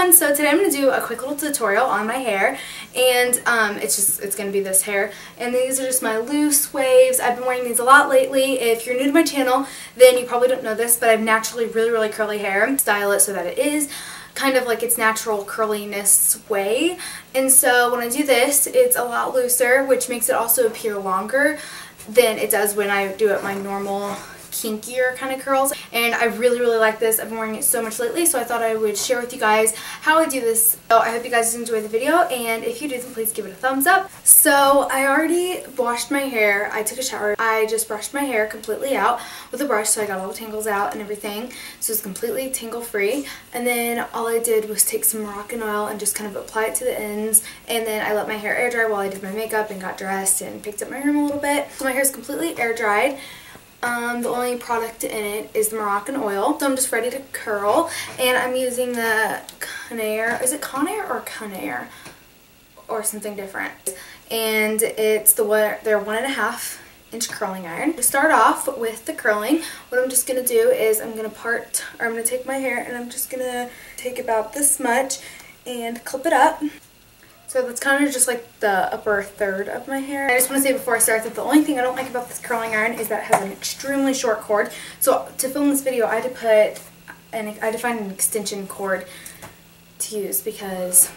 everyone, so today I'm going to do a quick little tutorial on my hair and um, it's just, it's going to be this hair and these are just my loose waves. I've been wearing these a lot lately. If you're new to my channel then you probably don't know this but I've naturally really really curly hair. Style it so that it is kind of like its natural curliness way and so when I do this it's a lot looser which makes it also appear longer than it does when I do it my normal kinkier kind of curls and I really really like this. I've been wearing it so much lately so I thought I would share with you guys how I do this. So I hope you guys enjoy the video and if you do then please give it a thumbs up. So I already washed my hair. I took a shower. I just brushed my hair completely out with a brush so I got all the tangles out and everything so it's completely tangle free and then all I did was take some Moroccan oil and just kind of apply it to the ends and then I let my hair air dry while I did my makeup and got dressed and picked up my room a little bit. So my hair is completely air dried um, the only product in it is the Moroccan oil. So I'm just ready to curl. And I'm using the Conair. Is it Conair or Conair? Or something different. And it's the one, their one and a half inch curling iron. To start off with the curling, what I'm just going to do is I'm going to part, or I'm going to take my hair and I'm just going to take about this much and clip it up. So that's kind of just like the upper third of my hair. I just want to say before I start that the only thing I don't like about this curling iron is that it has an extremely short cord. So to film this video I had to put, an, I had to find an extension cord to use because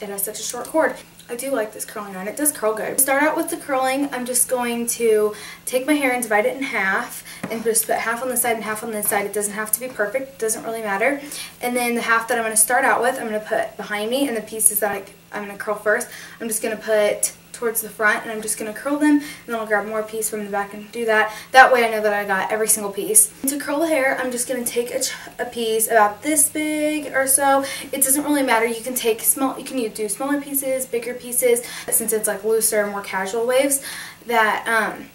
it has such a short cord. I do like this curling iron. It does curl good. To start out with the curling, I'm just going to take my hair and divide it in half and just put half on the side and half on the side. It doesn't have to be perfect. It doesn't really matter. And then the half that I'm going to start out with, I'm going to put behind me and the pieces that I, I'm going to curl first, I'm just going to put towards the front and I'm just going to curl them and then I'll grab more piece from the back and do that. That way I know that I got every single piece. To curl the hair I'm just going to take a, a, piece about this big or so. It doesn't really matter. You can take small, you can do smaller pieces, bigger pieces since it's like looser, more casual waves that um,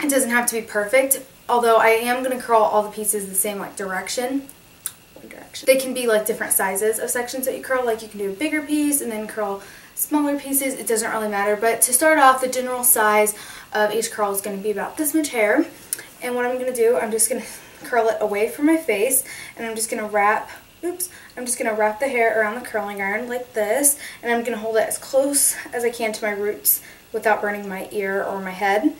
it doesn't have to be perfect. Although I am going to curl all the pieces the same like direction. Direction. They can be like different sizes of sections that you curl. Like you can do a bigger piece and then curl smaller pieces, it doesn't really matter. But to start off, the general size of each curl is going to be about this much hair. And what I'm going to do, I'm just going to curl it away from my face, and I'm just going to wrap, oops, I'm just going to wrap the hair around the curling iron like this, and I'm going to hold it as close as I can to my roots without burning my ear or my head.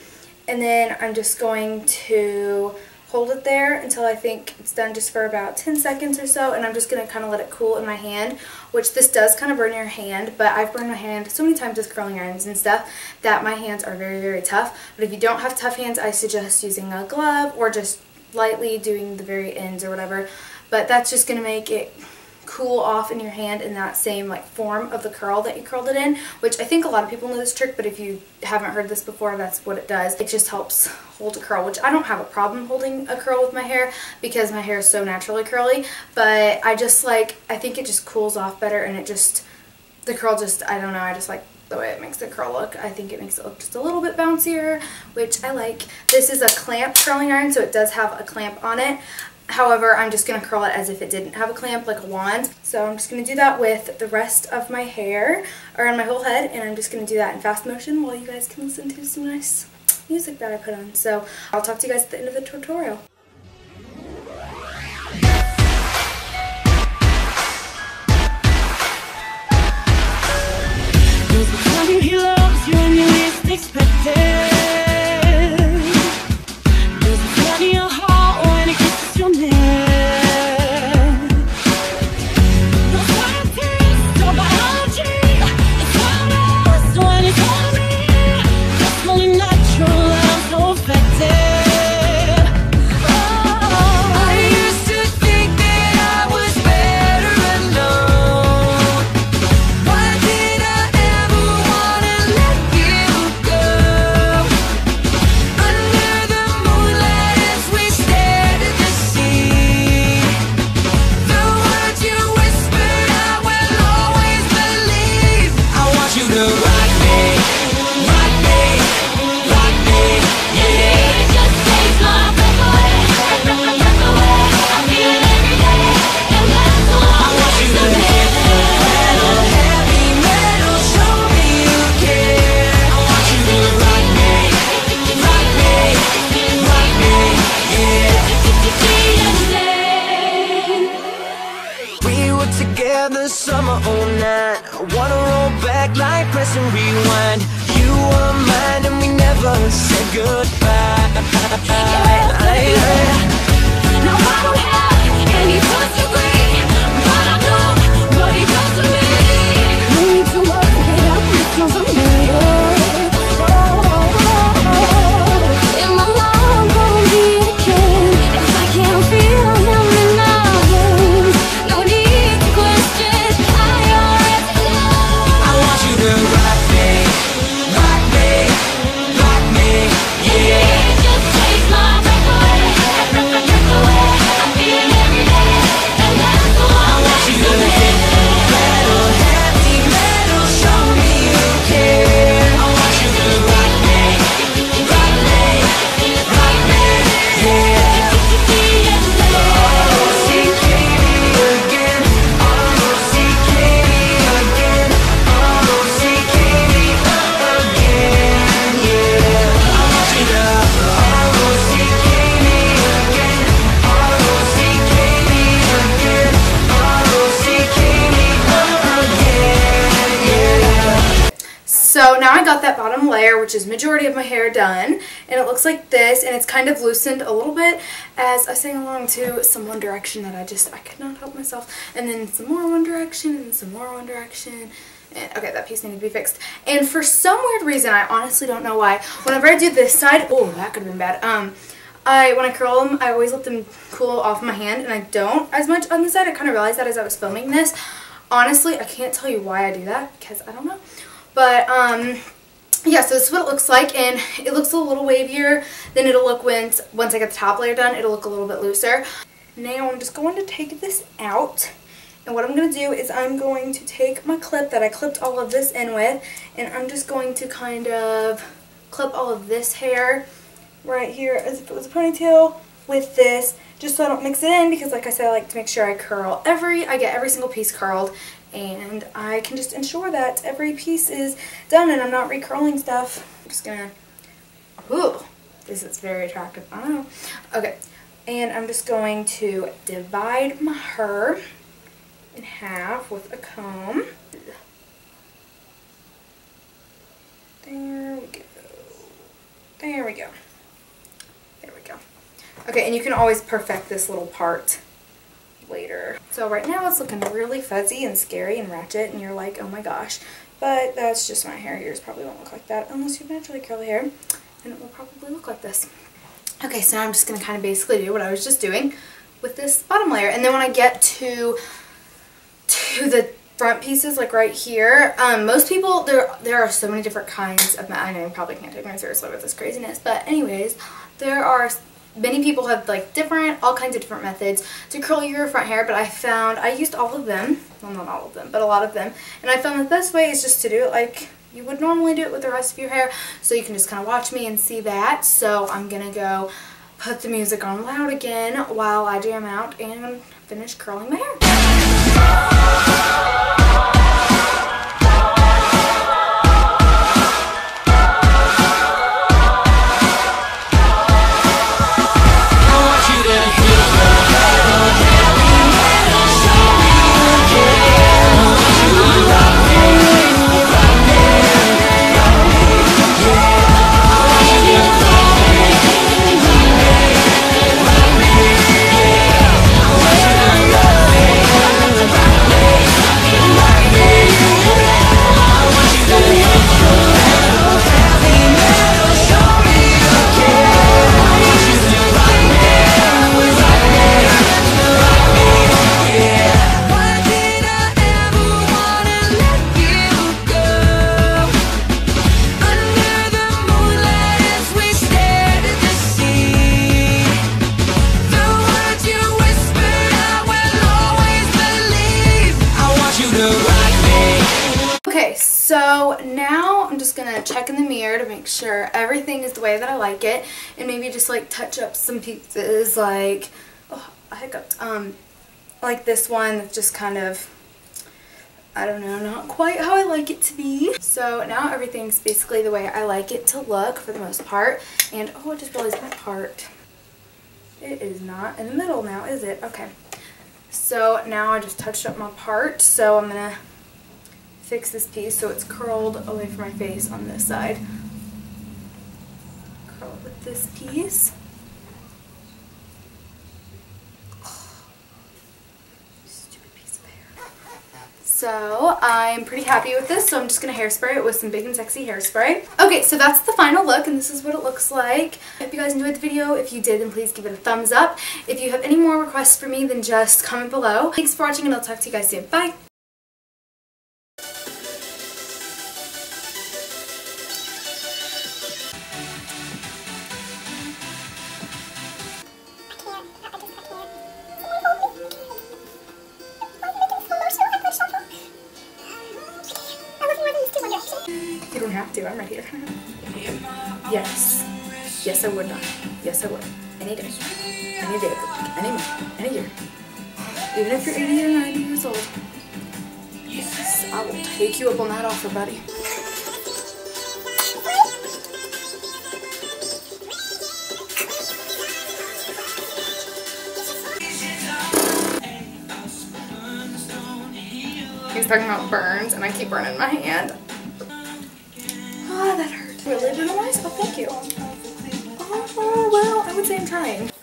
And then I'm just going to hold it there until I think it's done just for about 10 seconds or so and I'm just going to kind of let it cool in my hand which this does kind of burn your hand but I've burned my hand so many times with curling irons and stuff that my hands are very very tough. But if you don't have tough hands I suggest using a glove or just lightly doing the very ends or whatever. But that's just going to make it cool off in your hand in that same like form of the curl that you curled it in which I think a lot of people know this trick but if you haven't heard this before that's what it does it just helps hold a curl which I don't have a problem holding a curl with my hair because my hair is so naturally curly but I just like I think it just cools off better and it just the curl just I don't know I just like the way it makes the curl look. I think it makes it look just a little bit bouncier, which I like. This is a clamp curling iron, so it does have a clamp on it. However, I'm just going to curl it as if it didn't have a clamp, like a wand. So I'm just going to do that with the rest of my hair, around my whole head, and I'm just going to do that in fast motion while you guys can listen to some nice music that I put on. So I'll talk to you guys at the end of the tutorial. Summer 09 I wanna roll back like press and rewind. You were mine and we never said goodbye. Now I don't have layer, which is majority of my hair done, and it looks like this, and it's kind of loosened a little bit as I sang along to some One Direction that I just, I could not help myself, and then some more One Direction, and some more One Direction, and, okay, that piece needed to be fixed, and for some weird reason, I honestly don't know why, whenever I do this side, oh, that could have been bad, um, I, when I curl them, I always let them cool off my hand, and I don't as much on the side, I kind of realized that as I was filming this, honestly, I can't tell you why I do that, because I don't know, but, um, yeah, so this is what it looks like, and it looks a little wavier than it'll look once, once I get the top layer done. It'll look a little bit looser. Now I'm just going to take this out, and what I'm going to do is I'm going to take my clip that I clipped all of this in with, and I'm just going to kind of clip all of this hair right here as if it was a ponytail with this, just so I don't mix it in, because like I said, I like to make sure I curl every, I get every single piece curled, and I can just ensure that every piece is done and I'm not recurling stuff. I'm just gonna, ooh, this is very attractive, I don't know. Okay, and I'm just going to divide my hair in half with a comb. There we go. There we go. There we go. Okay, and you can always perfect this little part later. So right now it's looking really fuzzy and scary and ratchet and you're like, oh my gosh. But that's just my hair. Yours probably won't look like that unless you have naturally curly hair. And it will probably look like this. Okay, so now I'm just going to kind of basically do what I was just doing with this bottom layer. And then when I get to to the front pieces, like right here, um, most people, there there are so many different kinds of, I know you probably can't take me seriously with this craziness, but anyways, there are many people have like different, all kinds of different methods to curl your front hair, but I found, I used all of them, well not all of them, but a lot of them, and I found the best way is just to do it like you would normally do it with the rest of your hair, so you can just kind of watch me and see that, so I'm going to go put the music on loud again while I jam out and finish curling my hair. So now I'm just gonna check in the mirror to make sure everything is the way that I like it, and maybe just like touch up some pieces, like oh, I hiccuped. Um, like this one that's just kind of, I don't know, not quite how I like it to be. So now everything's basically the way I like it to look for the most part, and oh, I just realized my part. It is not in the middle now, is it? Okay. So now I just touched up my part, so I'm gonna fix this piece so it's curled away from my face on this side. Curl with this piece. So I'm pretty happy with this, so I'm just going to hairspray it with some Big and Sexy hairspray. Okay, so that's the final look, and this is what it looks like. If you guys enjoyed the video, if you did, then please give it a thumbs up. If you have any more requests for me, then just comment below. Thanks for watching, and I'll talk to you guys soon. Bye! Have to, I'm right here. yes. Yes, I would not. Yes, I would. Any day. Any day of the week. Any month. Any year. Even if you're 80 or 90 years old. Yes, I will take you up on that offer, buddy. He's talking about burns, and I keep burning my hand. Eyes? Oh, thank you. Oh, well, I would say I'm trying.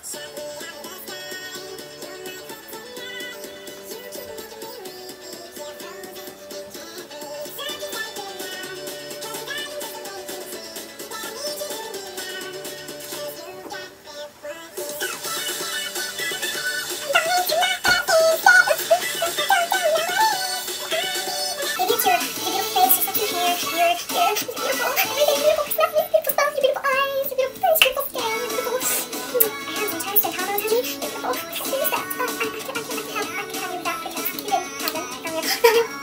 thank